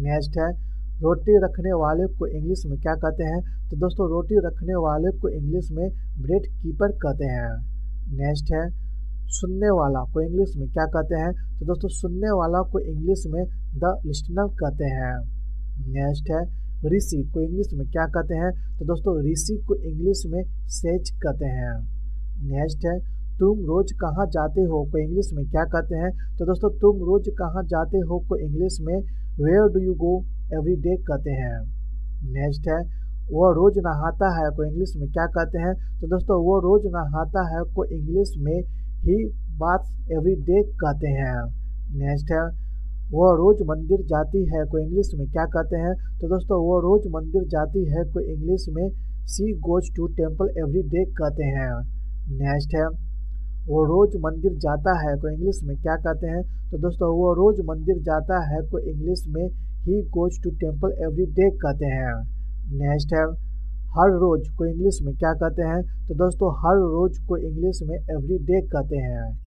Next है, रोटी रखने वाले को इंग्लिश में क्या कहते हैं? तो दोस्तों, रोटी रखने वाले को इंग्लिश में ब्रेड कीपर कहते हैं। नेक्स्ट है, सुनने वाला को इंग्लिश में क्या कहते हैं? तो दोस्तों, सुनने वाला को इंग्लिश में द लिस्टनर कहते हैं। नेक्स्ट है, ऋषि को इंग्लिश में क्या कहते हैं? तो दोस्तों, ऋषि को इंग्लिश में सेज कहते हैं। नेक्स्ट है, तुम रोज कहाँ जाते हो को इंग्लिश में क्या कहते हैं? तो दोस्तों, तुम रोज कहाँ जाते हो को इंग्लिश में where do you go every day कहते हैं। नेक्स्ट है। वो रोज नहाता है को इंग्लिश में क्या कहते हैं? तो दोस्तों, वो रोज नहाता है को इंग्लिश में ही बात एवरी डे कहते हैं। नेक्स्ट है। वो रोज मंदिर जाती है को इंग्लिश में क्या कहते हैं? तो दोस्तों, वो रोज मंदिर जाती है को इंग्लिश में। She goes to temple every day कहते हैं। नेक्स्ट है। वो रोज मंदिर जाता है को इंग्लिश में क्या कहते हैं? तो दोस्तों, वो रोज मंदिर जाता है को इंग्लिश में he goes to temple every day कहते हैं। नेक्स्ट है, हर रोज को इंग्लिश में क्या कहते हैं? तो दोस्तों, हर रोज को इंग्लिश में एवरी डे कहते हैं।